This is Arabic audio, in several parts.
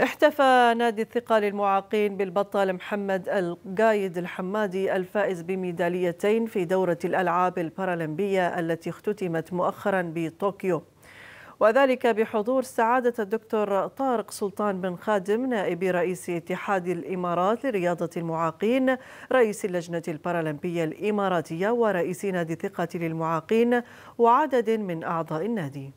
احتفى نادي الثقة للمعاقين بالبطل محمد القايد الحمادي الفائز بميداليتين في دورة الألعاب البارالمبية التي اختتمت مؤخرا بطوكيو. وذلك بحضور سعادة الدكتور طارق سلطان بن خادم نائب رئيس اتحاد الإمارات لرياضة المعاقين رئيس اللجنة البارالمبية الإماراتية ورئيس نادي الثقة للمعاقين وعدد من أعضاء النادي.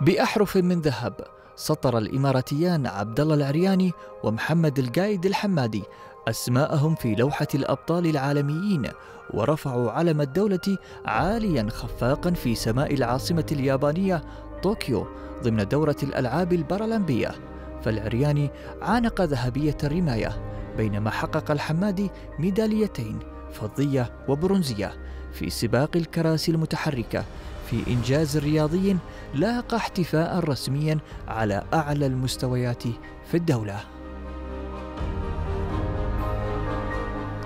بأحرف من ذهب سطر الإماراتيان عبد الله العرياني ومحمد القايد الحمادي أسماءهم في لوحة الأبطال العالميين ورفعوا علم الدولة عاليا خفاقا في سماء العاصمة اليابانية طوكيو ضمن دورة الألعاب البارالمبية. فالعرياني عانق ذهبية الرماية بينما حقق الحمادي ميداليتين فضية وبرونزية في سباق الكراسي المتحركة في إنجاز رياضي لاقى احتفاء رسميا على أعلى المستويات في الدولة.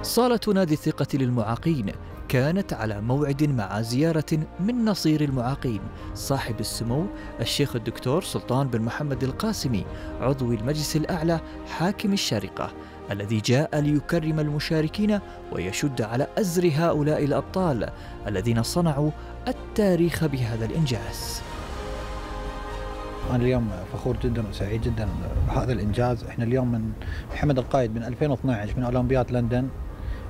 صالة نادي الثقة للمعاقين كانت على موعد مع زيارة من نصير المعاقين صاحب السمو الشيخ الدكتور سلطان بن محمد القاسمي عضو المجلس الأعلى حاكم الشارقة. الذي جاء ليكرم المشاركين ويشد على أزر هؤلاء الأبطال الذين صنعوا التاريخ بهذا الإنجاز. أنا اليوم فخور جدا وسعيد جدا بهذا الإنجاز. إحنا اليوم من محمد القايد من 2012 من أولمبياد لندن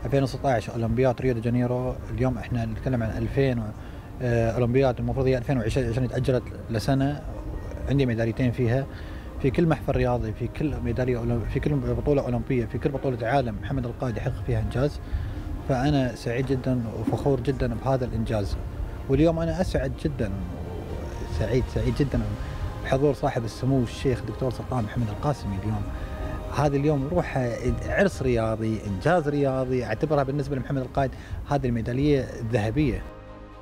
2016 أولمبياد ريو دي جانيرو. اليوم إحنا نتكلم عن 2000 آه، أولمبياد المفروض هي 2020 عشان تأجلت لسنة عندي ميداليتين فيها. في كل محفل رياضي في كل ميدالية في كل بطولة أولمبية في كل بطولة عالم محمد القائد يحقق فيها إنجاز. فأنا سعيد جدا وفخور جدا بهذا الإنجاز. واليوم أنا أسعد جدا سعيد سعيد جدا بحضور صاحب السمو الشيخ الدكتور سلطان محمد القاسمي اليوم. هذا اليوم روح عرس رياضي إنجاز رياضي أعتبرها بالنسبة لمحمد القائد هذه الميدالية الذهبية.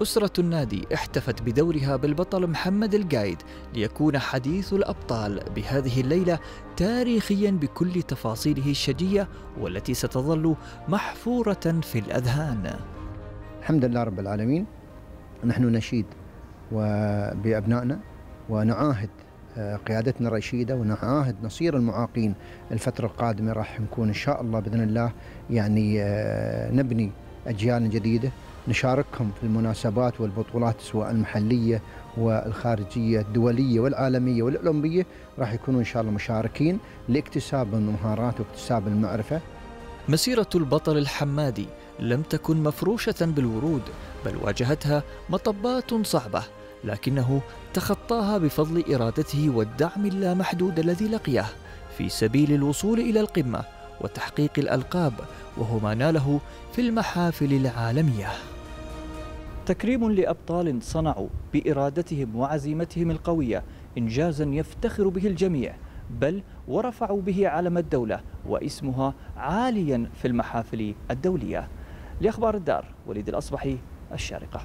أسرة النادي احتفت بدورها بالبطل محمد القايد ليكون حديث الأبطال بهذه الليلة تاريخيا بكل تفاصيله الشجية والتي ستظل محفورة في الأذهان. الحمد لله رب العالمين. نحن نشيد بأبنائنا ونعاهد قيادتنا الرشيدة ونعاهد نصير المعاقين الفترة القادمة راح نكون إن شاء الله بإذن الله يعني آه، نبني أجيال جديدة نشاركهم في المناسبات والبطولات سواء المحلية والخارجية الدولية والعالمية والأولمبية راح يكونوا إن شاء الله مشاركين لاكتساب المهارات واكتساب المعرفة. مسيرة البطل الحمادي لم تكن مفروشة بالورود بل واجهتها مطبات صعبة لكنه تخطاها بفضل إرادته والدعم اللامحدود الذي لقيه في سبيل الوصول إلى القمة وتحقيق الألقاب وهو ما ناله في المحافل العالمية. تكريم لأبطال صنعوا بإرادتهم وعزيمتهم القوية إنجازا يفتخر به الجميع بل ورفعوا به علم الدولة واسمها عاليا في المحافل الدولية. لأخبار الدار وليد الأصبحي الشارقة.